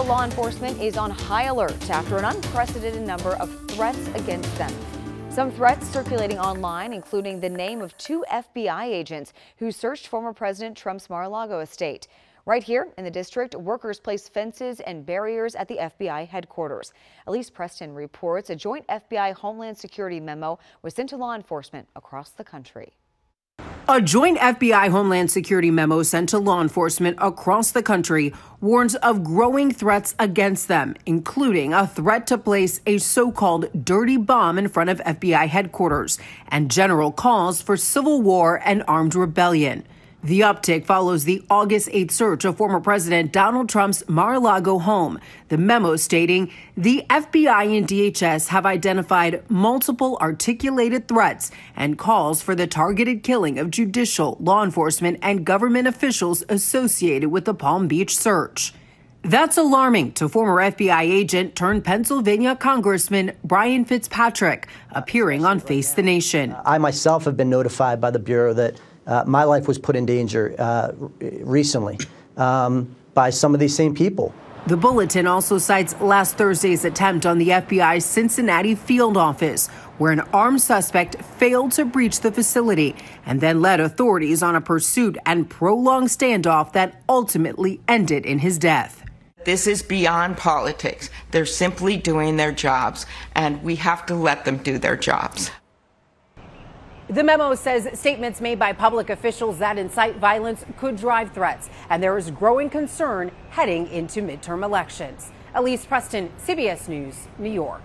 Chicago law enforcement is on high alert after an unprecedented number of threats against them. Some threats circulating online, including the name of two FBI agents who searched former President Trump's Mar-a-Lago estate. Right here in the district, workers placed fences and barriers at the FBI headquarters. Elise Preston reports a joint FBI Homeland Security memo was sent to law enforcement across the country. A joint FBI Homeland Security memo sent to law enforcement across the country warns of growing threats against them, including a threat to place a so called dirty bomb in front of FBI headquarters and general calls for civil war and armed rebellion. The uptick follows the August 8th search of former President Donald Trump's Mar a Lago home. The memo stating the FBI and DHS have identified multiple articulated threats and calls for the targeted killing of judicial, law enforcement, and government officials associated with the Palm Beach search. That's alarming to former FBI agent turned Pennsylvania Congressman Brian Fitzpatrick, appearing on Face the Nation. I myself have been notified by the Bureau that uh, my life was put in danger uh, recently um, by some of these same people. The bulletin also cites last Thursday's attempt on the FBI's Cincinnati field office, where an armed suspect failed to breach the facility and then led authorities on a pursuit and prolonged standoff that ultimately ended in his death. This is beyond politics. They're simply doing their jobs, and we have to let them do their jobs. The memo says statements made by public officials that incite violence could drive threats, and there is growing concern heading into midterm elections. Elise Preston, CBS News, New York.